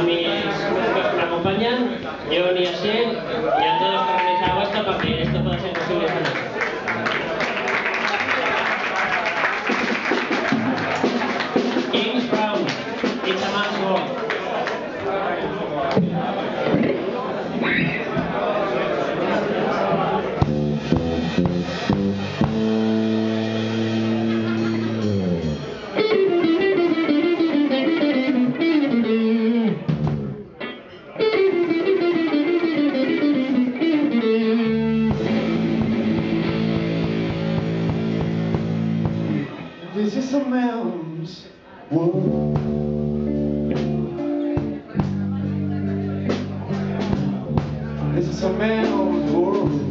a mis que me acompañan, León y y a todos los que organizado esto, porque mountains. Whoa. This is a man on the world.